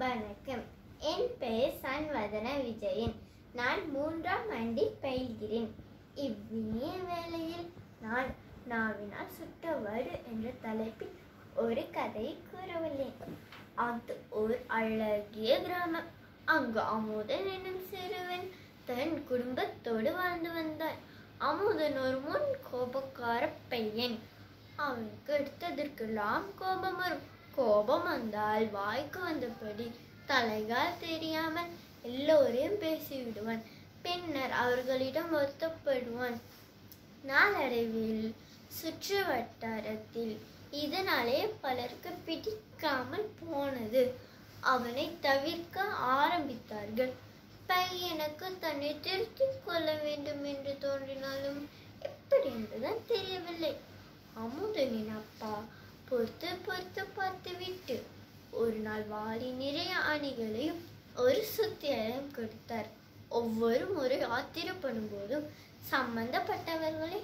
வணக்கம். என் பெயர் சன்வதன விஜயன். நான் மூன்றாம் ஆண்டி பயில்கிறேன். இவ்வினிய வேளையில் நான் நாவினால் சுட்ட வடு என்ற தலைப்பில் ஒரு கதையை கூறவில்லை அது ஒரு அழகிய கிராமம். அங்கு அமுதன் என்னும் சிறுவன் தன் குடும்பத்தோடு வாழ்ந்து வந்தான். அமுதன் ஒரு முன் கோபக்கார பையன். அவனுக்கு எடுத்ததற்கெல்லாம் கோபம் வரும். கோபம் வந்தால் வாய்க்கு வந்தபடி தலைகால் தெரியாமல் எல்லோரையும் பேசிவிடுவான். பின்னர் அவர்களிடம் வருத்தப்படுவான். நாளடைவில் சுற்று வட்டாரத்தில் இதனாலே பலருக்கு பிடிக்காமல் போனது. அவனை தவிர்க்க ஆரம்பித்தார்கள். பையனுக்கு தன்னை திருத்திக் கொள்ள வேண்டும் என்று தோன்றினாலும் எப்படி என்றுதான் தெரியவில்லை. அமுதனின் அப்பா பொறுத்து பொறுத்து பார்த்துவிட்டு ஒரு நாள் வாரி நிறைய அணிகளையும் ஒரு சுத்தியலையும் கொடுத்தார். ஒவ்வொரு முறை ஆத்திரப்படும் போதும் சம்பந்தப்பட்டவர்களை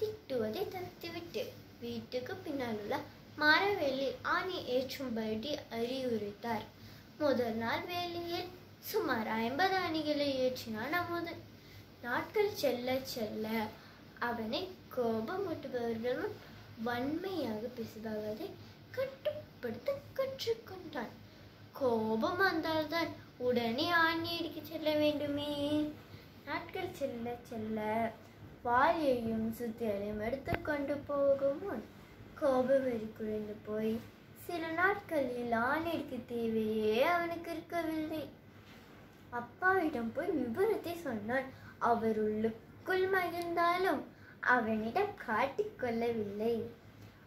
திட்டுவதை தடுத்துவிட்டு வீட்டுக்கு பின்னால் உள்ள மரவேலி ஆணி ஏற்றும்படி அறிவுறுத்தார். முதல் நாள் வேலையில் சுமார் ஐம்பது அணிகளை ஏற்றினான் அமுதன். நாட்கள் செல்ல செல்ல அவனை கோபமூட்டுபவர்கள் முன் வன்மையாக பேசுபவரை கட்டுப்படுத்த கற்றுக்கொண்டான். கோபம் வந்தால்தான் உடனே ஆணி செல்ல வேண்டுமே. நாட்கள் செல்ல செல்ல வாயையும் சுத்தியலையும் எடுத்துக்கொண்டு போகும் முன் கோப வெறி குறைந்து போய் சில நாட்களில் ஆணிற்கு தேவையே அவனுக்கு இருக்கவில்லை. அப்பாவிடம் போய் விவரத்தை சொன்னான். அவர் உள்ளுக்குள் மகிழ்ந்தாலும் அவனிடம் காட்டிக்கொள்ளவில்லை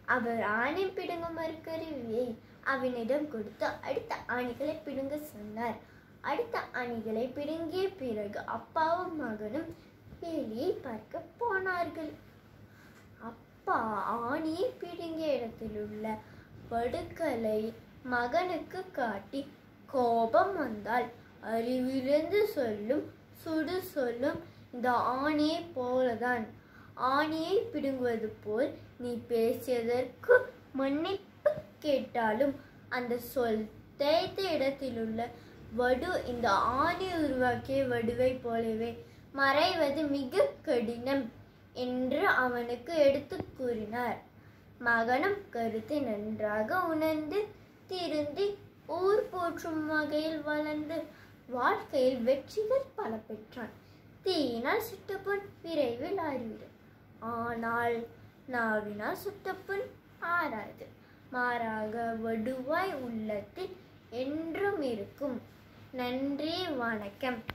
அவர் ஆணை பிடுங்க மறுக்கருவியை அவனிடம் கொடுத்து அடுத்த ஆணிகளை பிடுங்க சொன்னார். அடுத்த அணிகளை பிடுங்கிய பிறகு அப்பாவும் மகனும் வேலியை பார்க்க போனார்கள். அப்பா ஆணியை பிடுங்கிய இடத்தில் உள்ள படுக்கலை மகனுக்கு காட்டி கோபம் வந்தால் அறிவிலிருந்து சொல்லும் சுடு சொல்லும் இந்த ஆணியை போலதான் ஆணியை பிடுங்குவது போல் நீ பேசியதற்கு மன்னிப்பு கேட்டாலும் அந்த சொல் தேய்த்த இடத்திலுள்ள வடு இந்த ஆணி உருவாக்கிய வடுவை போலவே மறைவது மிக கடினம் என்று அவனுக்கு எடுத்து கூறினார். மகனும் கருத்தை நன்றாக உணர்ந்து திருந்தி ஊர் போற்றும் வகையில் வளர்ந்து வாழ்க்கையில் வெற்றிகள் பல பெற்றான் தீயினால் சுட்டப்புண் விரைவில் ஆறிவிடும். ஆனால் நாவினால் சுட்டப்புண் ஆறாது. மாறாக வடுவாய் உள்ளத்தில் என்றும் இருக்கும். நன்றி வணக்கம்.